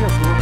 越活。